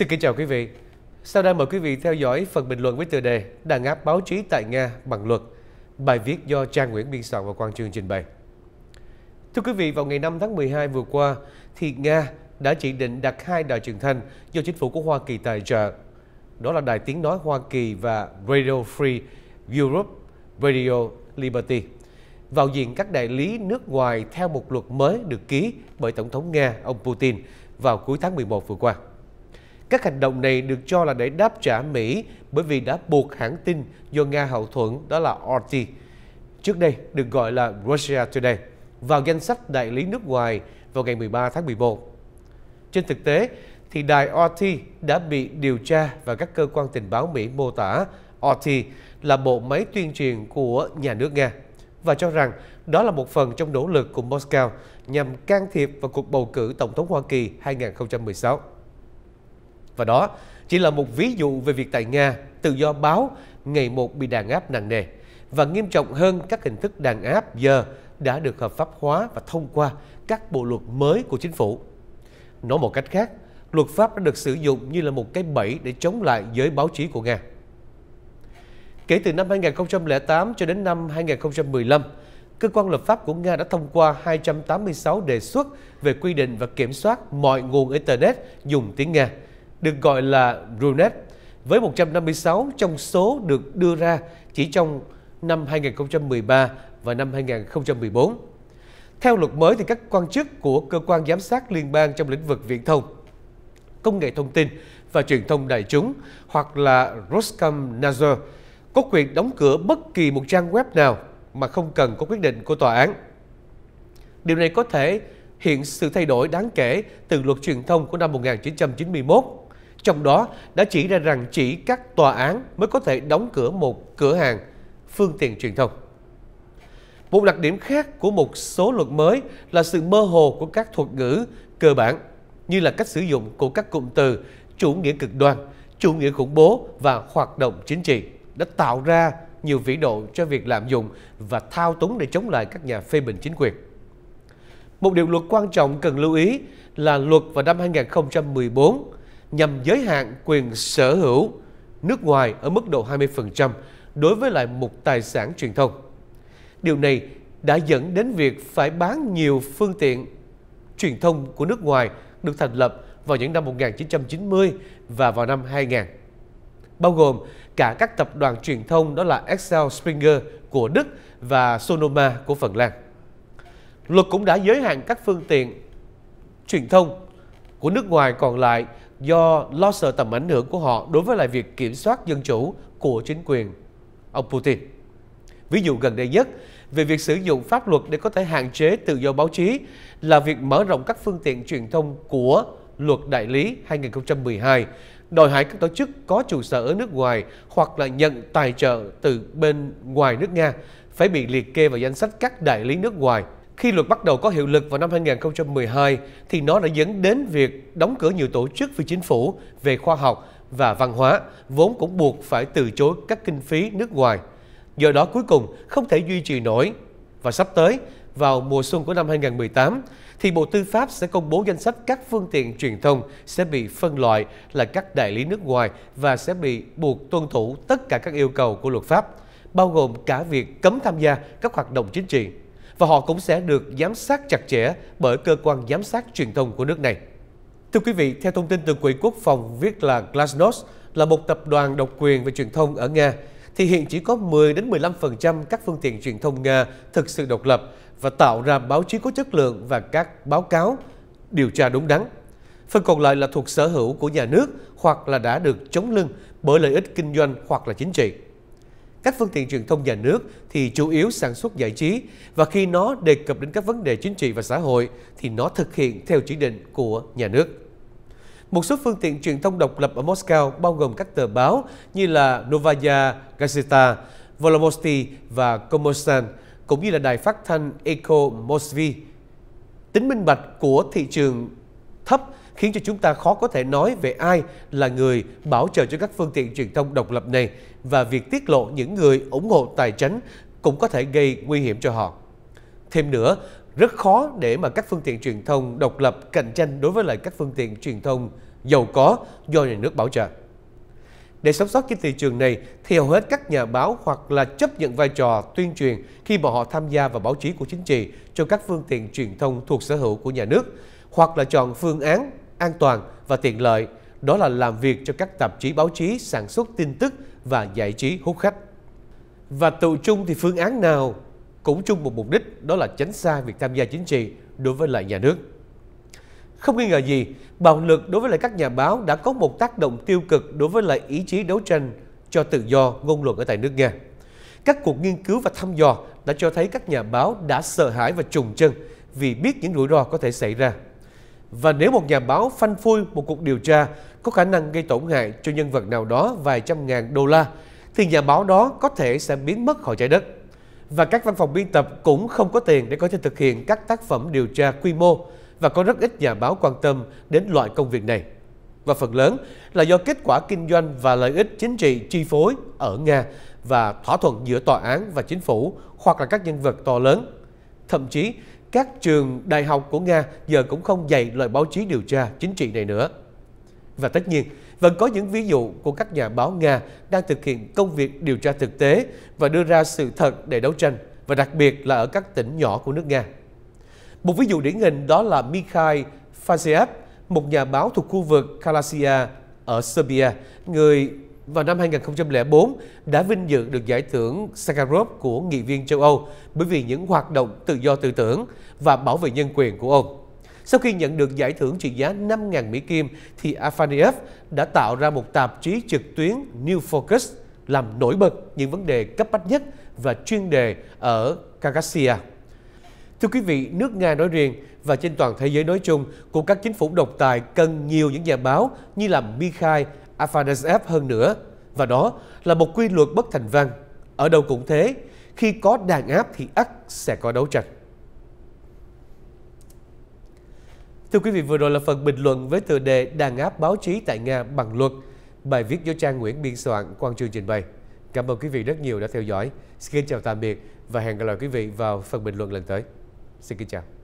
Xin kính chào quý vị. Sau đây mời quý vị theo dõi phần bình luận với tựa đề Đàn áp báo chí tại Nga bằng luật. Bài viết do Trang Nguyễn biên soạn và Quang Trương trình bày. Thưa quý vị, vào ngày 5 tháng 12 vừa qua, thì Nga đã chỉ định đặt hai đài truyền thanh do chính phủ của Hoa Kỳ tài trợ. Đó là Đài Tiếng Nói Hoa Kỳ và Radio Free Europe, Radio Liberty vào diện các đại lý nước ngoài theo một luật mới được ký bởi Tổng thống Nga ông Putin vào cuối tháng 11 vừa qua. Các hành động này được cho là để đáp trả Mỹ bởi vì đã buộc hãng tin do Nga hậu thuẫn đó là RT, trước đây được gọi là Russia Today, vào danh sách đại lý nước ngoài vào ngày 13 tháng 11. Trên thực tế, thì đài RT đã bị điều tra và các cơ quan tình báo Mỹ mô tả RT là bộ máy tuyên truyền của nhà nước Nga và cho rằng đó là một phần trong nỗ lực của Moscow nhằm can thiệp vào cuộc bầu cử Tổng thống Hoa Kỳ 2016. Và đó chỉ là một ví dụ về việc tại Nga, tự do báo ngày một bị đàn áp nặng nề và nghiêm trọng hơn các hình thức đàn áp giờ đã được hợp pháp hóa và thông qua các bộ luật mới của chính phủ. Nói một cách khác, luật pháp đã được sử dụng như là một cái bẫy để chống lại giới báo chí của Nga. Kể từ năm 2008 cho đến năm 2015, cơ quan lập pháp của Nga đã thông qua 286 đề xuất về quy định và kiểm soát mọi nguồn Internet dùng tiếng Nga, được gọi là RUNET, với 156 trong số được đưa ra chỉ trong năm 2013 và năm 2014. Theo luật mới thì các quan chức của cơ quan giám sát liên bang trong lĩnh vực viễn thông, công nghệ thông tin và truyền thông đại chúng hoặc là Roskomnadzor có quyền đóng cửa bất kỳ một trang web nào mà không cần có quyết định của tòa án. Điều này có thể hiện sự thay đổi đáng kể từ luật truyền thông của năm 1991. Trong đó đã chỉ ra rằng chỉ các tòa án mới có thể đóng cửa một cửa hàng phương tiện truyền thông. Một đặc điểm khác của một số luật mới là sự mơ hồ của các thuật ngữ cơ bản như là cách sử dụng của các cụm từ chủ nghĩa cực đoan, chủ nghĩa khủng bố và hoạt động chính trị đã tạo ra nhiều vĩ độ cho việc lạm dụng và thao túng để chống lại các nhà phê bình chính quyền. Một điều luật quan trọng cần lưu ý là luật vào năm 2014 nhằm giới hạn quyền sở hữu nước ngoài ở mức độ 20% đối với lại một tài sản truyền thông. Điều này đã dẫn đến việc phải bán nhiều phương tiện truyền thông của nước ngoài được thành lập vào những năm 1990 và vào năm 2000 bao gồm cả các tập đoàn truyền thông đó là Excel, Springer của Đức và Sonoma của Phần Lan. Luật cũng đã giới hạn các phương tiện truyền thông của nước ngoài còn lại do lo sợ tầm ảnh hưởng của họ đối với lại việc kiểm soát dân chủ của chính quyền ông Putin. Ví dụ gần đây nhất, về việc sử dụng pháp luật để có thể hạn chế tự do báo chí là việc mở rộng các phương tiện truyền thông của luật đại lý 2012 đòi hỏi các tổ chức có trụ sở ở nước ngoài hoặc là nhận tài trợ từ bên ngoài nước Nga phải bị liệt kê vào danh sách các đại lý nước ngoài. Khi luật bắt đầu có hiệu lực vào năm 2012 thì nó đã dẫn đến việc đóng cửa nhiều tổ chức phi chính phủ về khoa học và văn hóa, vốn cũng buộc phải từ chối các kinh phí nước ngoài. Do đó cuối cùng không thể duy trì nổi. Và sắp tới, vào mùa xuân của năm 2018, thì Bộ Tư pháp sẽ công bố danh sách các phương tiện truyền thông sẽ bị phân loại là các đại lý nước ngoài và sẽ bị buộc tuân thủ tất cả các yêu cầu của luật pháp, bao gồm cả việc cấm tham gia các hoạt động chính trị. Và họ cũng sẽ được giám sát chặt chẽ bởi cơ quan giám sát truyền thông của nước này. Thưa quý vị, theo thông tin từ Quỹ Quốc phòng viết là Glasnost là một tập đoàn độc quyền về truyền thông ở Nga, thì hiện chỉ có 10 đến 15% các phương tiện truyền thông Nga thực sự độc lập và tạo ra báo chí có chất lượng và các báo cáo điều tra đúng đắn. Phần còn lại là thuộc sở hữu của nhà nước hoặc là đã được chống lưng bởi lợi ích kinh doanh hoặc là chính trị. Các phương tiện truyền thông nhà nước thì chủ yếu sản xuất giải trí và khi nó đề cập đến các vấn đề chính trị và xã hội thì nó thực hiện theo chỉ định của nhà nước. Một số phương tiện truyền thông độc lập ở Moscow bao gồm các tờ báo như là Novaya Gazeta, Volomosti và Komorsan cũng như là đài phát thanh Eco Mosvi Tính minh bạch của thị trường thấp khiến cho chúng ta khó có thể nói về ai là người bảo trợ cho các phương tiện truyền thông độc lập này và việc tiết lộ những người ủng hộ tài chính cũng có thể gây nguy hiểm cho họ. Thêm nữa, rất khó để mà các phương tiện truyền thông độc lập cạnh tranh đối với lại các phương tiện truyền thông giàu có do nhà nước bảo trợ. Để sống sót trên thị trường này thì hầu hết các nhà báo hoặc là chấp nhận vai trò tuyên truyền khi mà họ tham gia vào báo chí của chính trị cho các phương tiện truyền thông thuộc sở hữu của nhà nước hoặc là chọn phương án an toàn và tiện lợi đó là làm việc cho các tạp chí báo chí sản xuất tin tức và giải trí hút khách. Và tụ chung thì phương án nào cũng chung một mục đích đó là tránh xa việc tham gia chính trị đối với lại nhà nước. Không nghi ngờ gì, bạo lực đối với lại các nhà báo đã có một tác động tiêu cực đối với lại ý chí đấu tranh cho tự do ngôn luận ở tại nước Nga. Các cuộc nghiên cứu và thăm dò đã cho thấy các nhà báo đã sợ hãi và trùng chân vì biết những rủi ro có thể xảy ra. Và nếu một nhà báo phanh phui một cuộc điều tra có khả năng gây tổn hại cho nhân vật nào đó vài trăm ngàn đô la, thì nhà báo đó có thể sẽ biến mất khỏi trái đất. Và các văn phòng biên tập cũng không có tiền để có thể thực hiện các tác phẩm điều tra quy mô và có rất ít nhà báo quan tâm đến loại công việc này. Và phần lớn là do kết quả kinh doanh và lợi ích chính trị chi phối ở Nga và thỏa thuận giữa tòa án và chính phủ hoặc là các nhân vật to lớn. Thậm chí, các trường đại học của Nga giờ cũng không dạy loại báo chí điều tra chính trị này nữa. Và tất nhiên, vẫn có những ví dụ của các nhà báo Nga đang thực hiện công việc điều tra thực tế và đưa ra sự thật để đấu tranh, và đặc biệt là ở các tỉnh nhỏ của nước Nga. Một ví dụ điển hình đó là Mikhail Faziev, một nhà báo thuộc khu vực Kalasia ở Serbia, người vào năm 2004 đã vinh dự được giải thưởng Sakharov của nghị viên châu Âu bởi vì những hoạt động tự do tư tưởng và bảo vệ nhân quyền của ông. Sau khi nhận được giải thưởng trị giá 5.000 Mỹ Kim, thì Afaniev đã tạo ra một tạp chí trực tuyến New Focus làm nổi bật những vấn đề cấp bách nhất và chuyên đề ở Kagasia. Thưa quý vị, nước Nga nói riêng và trên toàn thế giới nói chung, của các chính phủ độc tài cần nhiều những nhà báo như là Mikhail Afanasyev hơn nữa. Và đó là một quy luật bất thành văn. Ở đâu cũng thế, khi có đàn áp thì ắt sẽ có đấu tranh. Thưa quý vị, vừa rồi là phần bình luận với tựa đề Đàn áp báo chí tại Nga bằng luật. Bài viết do trang Nguyễn biên soạn, Quang Trương trình bày. Cảm ơn quý vị rất nhiều đã theo dõi. Xin chào tạm biệt và hẹn gặp lại quý vị vào phần bình luận lần tới. Xin kính chào.